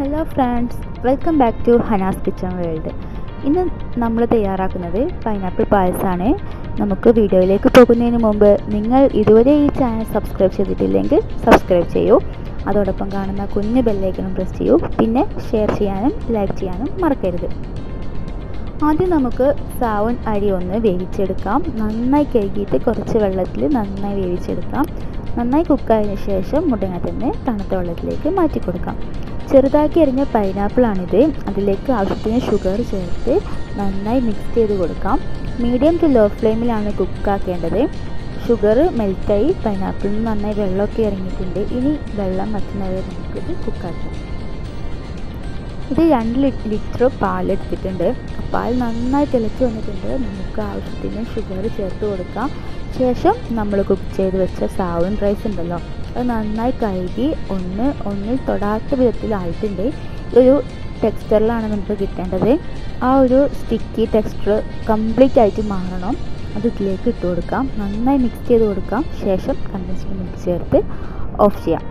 Hello friends welcome back to Hana's kitchen world ഇന്ന് നമ്മൾ തയ്യാറാക്കുന്നത് പൈനാപ്പിൾ പായസമാണ് നമുക്ക് വീഡിയോയിലേക്ക് പോകുന്നതിന് മുമ്പ് നിങ്ങൾ ഇതുവരെ ഈ ചാനൽ സബ്സ്ക്രൈബ് ചെയ്തിട്ടില്ലെങ്കിൽ സബ്സ്ക്രൈബ് ചെയ്യൂ. അതോടൊപ്പം കാണുന്ന കുഞ്ഞു ബെല്ലേക്കണം പ്രസ് ചെയ്യൂ. പിന്നെ ഷെയർ ചെയ്യാനും ലൈക്ക് ചെയ്യാനും മറക്കരുത്. ആദ്യം നമുക്ക് സാവൺ അരി ഒന്ന് വേവിച്ചെടുക്കാം. നന്നായി കഴുകിയിട്ട് കുറച്ച് വെള്ളത്തിൽ നന്നായി വേവിച്ചെടുക്കാം. നന്നായി കുക്കായതിനു ശേഷം മുടങ്ങാത്തന്നെ തണുത്ത വെള്ളത്തിലേക്ക് മാറ്റി കൊടുക്കാം ചെറുതാക്കി എറിഞ്ഞ പൈനാപ്പിളാണിത് അതിലേക്ക് ആവശ്യത്തിന് ഷുഗർ ചേർത്ത് നന്നായി മിക്സ് ചെയ്ത് കൊടുക്കാം. മീഡിയം ടു ലോ ഫ്ലെയിമിലാണ് കുക്കാക്കേണ്ടത് ഷുഗർ മെൽറ്റായി പൈനാപ്പിളിൽ നിന്ന് നന്നായി വെള്ളമൊക്കെ ഇറങ്ങിയിട്ടുണ്ട്. ഇനി വെള്ളം വറ്റുന്നവരെ നമുക്കിത് കുക്കാക്കാം ഇത് രണ്ട് ലിറ്റർ പാലെടുത്തിട്ടുണ്ട് പാൽ നന്നായി തിളച്ച് വന്നിട്ടുണ്ട്. നമുക്ക് ആവശ്യത്തിന് ഷുഗർ ചേർത്ത് കൊടുക്കാം. ശേഷം നമ്മൾ കുക്ക് ചെയ്ത് വെച്ച സാവൻ റൈസ് ഉണ്ടല്ലോ. അത് നന്നായി കഴുകി ഒന്ന് ഒന്നിൽ തൊടാത്ത വിധത്തിലായിട്ടുണ്ട്. ഒരു ടെക്സ്ചറിലാണ് നമുക്ക് കിട്ടേണ്ടത്. ആ ഒരു സ്റ്റിക്കി ടെക്സ്ചർ കംപ്ലീറ്റ് ആയിട്ട് മാറണം. അത് ഇതിലേക്ക് ഇട്ട് കൊടുക്കാം. നന്നായി മിക്സ് ചെയ്ത് കൊടുക്കാം. ശേഷം കണ്ടൻസ്ഡ് മിൽക്ക് ചേർത്ത് ഓഫ് ചെയ്യാം.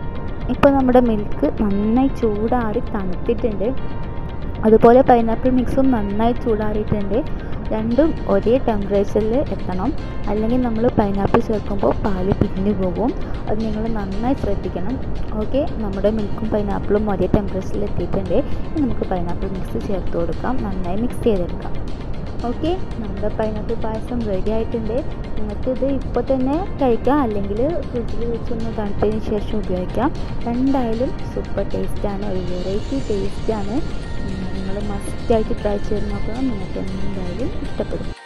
ഇപ്പോൾ നമ്മുടെ മിൽക്ക് നന്നായി ചൂടാറി തണുത്തിട്ടുണ്ട്. അതുപോലെ പൈനാപ്പിൾ മിക്സും നന്നായി ചൂടാറിയിട്ടുണ്ട്. രണ്ടും ഒരേ ടെമ്പറേച്ചറിൽ എത്തണം. അല്ലെങ്കിൽ നമ്മൾ പൈനാപ്പിൾ ചേർക്കുമ്പോൾ പാൽ പിരിഞ്ഞു പോകും. അത് നിങ്ങൾ നന്നായി ശ്രദ്ധിക്കണം. ഓക്കെ നമ്മുടെ മിൽക്കും പൈനാപ്പിളും ഒരേ ടെമ്പറേച്ചറിൽ എത്തിയിട്ടുണ്ട്. നമുക്ക് പൈനാപ്പിൾ മിക്സ് ചേർത്ത് കൊടുക്കാം. നന്നായി മിക്സ് ചെയ്തെടുക്കാം. ഓക്കെ നമ്മുടെ പൈനാപ്പിൾ പായസം റെഡി ആയിട്ടുണ്ട്. നിങ്ങൾക്കിത് ഇപ്പോൾ തന്നെ കഴിക്കാം. അല്ലെങ്കിൽ ഫ്രിഡ്ജിൽ വെച്ചൊന്ന് തണുത്തതിന് ശേഷം ഉപയോഗിക്കാം. രണ്ടായാലും സൂപ്പർ ടേസ്റ്റാണ് ഒരു വെറൈറ്റി ടേസ്റ്റാണ് നിങ്ങൾ മസ്റ്റായിട്ട് ട്രൈ ചെയ്ത് നോക്കുക നിങ്ങൾക്ക് എന്തായാലും ഇഷ്ടപ്പെടും.